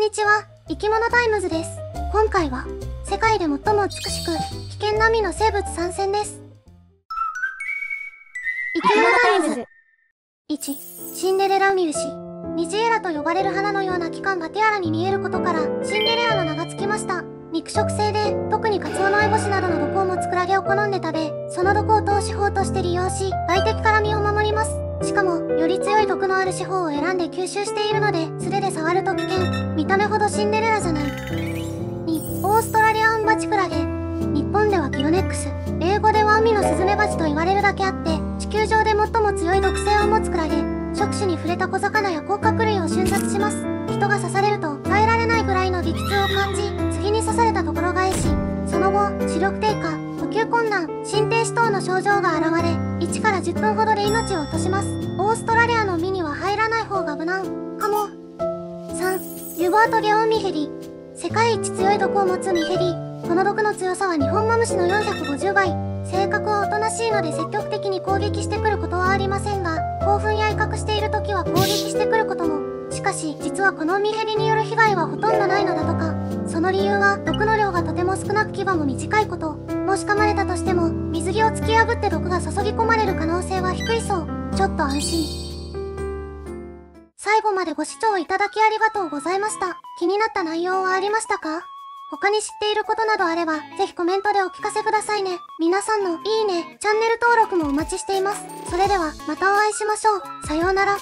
んにちは、生き物タイムズです。今回は、世界で最も美しく、危険な海の生物３選です。生き物タイムズ。1、シンデレラミウシ。二次鰓と呼ばれる花のような器官がティアラに見えることから、シンデレラの名が付きました。肉食性で、特にカツオノエボシなどの毒を持つクラゲを好んで食べ、その毒を盗刺胞として利用し、外敵からり強い毒のある四方を選んで吸収しているので、素手で触ると危険。見た目ほどシンデレラじゃない。2、オーストラリアンバチクラゲ。日本ではギロネックス、英語では海のスズメバチと言われるだけあって、地球上で最も強い毒性を持つクラゲ。触手に触れた小魚や甲殻類を瞬殺します。人が刺されると耐えられないぐらいの激痛を感じ、次に刺されたところ返し、その後、視力低、困難、心停止等の症状が現れ、1から10分ほどで命を落とします。オーストラリアの海には入らない方が無難。かも。3、ユバートゲオンミヘリ。世界一強い毒を持つミヘリ。この毒の強さはニホンマムシの450倍。性格はおとなしいので積極的に攻撃してくることはありませんが、興奮や威嚇している時は攻撃してくることも。しかし、実はこのミヘリによる被害はほとんどないのだと。その理由は、毒の量がとても少なく牙も短いこと。もし噛まれたとしても、水着を突き破って毒が注ぎ込まれる可能性は低いそう。ちょっと安心。最後までご視聴いただきありがとうございました。気になった内容はありましたか？他に知っていることなどあれば、ぜひコメントでお聞かせくださいね。皆さんのいいね、チャンネル登録もお待ちしています。それでは、またお会いしましょう。さようなら。